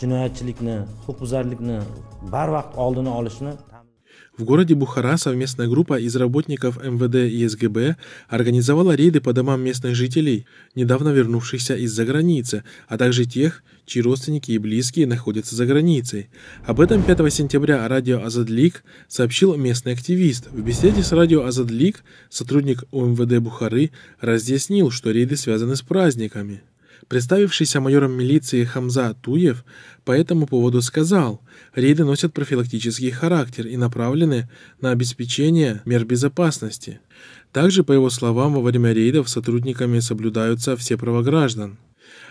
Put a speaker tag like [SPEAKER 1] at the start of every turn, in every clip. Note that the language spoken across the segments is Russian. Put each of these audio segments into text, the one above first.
[SPEAKER 1] jinoyatchilikni huquqbuzarlikni barvaqt oldini olishni
[SPEAKER 2] В городе Бухара совместная группа из работников МВД и СГБ организовала рейды по домам местных жителей, недавно вернувшихся из-за границы, а также тех, чьи родственники и близкие находятся за границей. Об этом 5 сентября радио Азадлик сообщил местный активист. В беседе с радио Азадлик сотрудник УМВД Бухары разъяснил, что рейды связаны с праздниками. Представившийся майором милиции Хамза Туев по этому поводу сказал, рейды носят профилактический характер и направлены на обеспечение мер безопасности. Также, по его словам, во время рейдов сотрудниками соблюдаются все права граждан.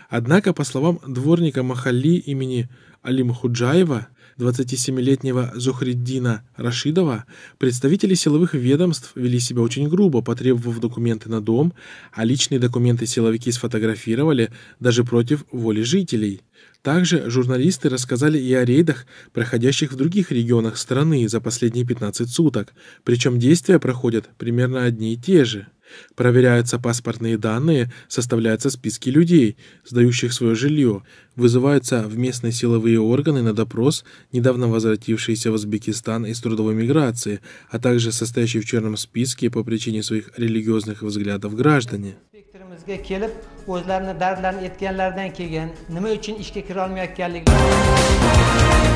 [SPEAKER 2] Однако, по словам дворника Махалли имени Алим Худжаева, 27-летнего Зухриддина Рашидова, представители силовых ведомств вели себя очень грубо, потребовав документы на дом, а личные документы силовики сфотографировали даже против воли жителей. Также журналисты рассказали и о рейдах, проходящих в других регионах страны за последние 15 суток, причем действия проходят примерно одни и те же. Проверяются паспортные данные, составляются списки людей, сдающих свое жилье, вызываются в местные силовые органы на допрос недавно возвратившиеся в Узбекистан из трудовой миграции, а также состоящие в черном списке по причине своих религиозных взглядов граждане.
[SPEAKER 3] o'zlarini dardlarini aytganlaridan keyin nima uchun ishga kirolmayotganligi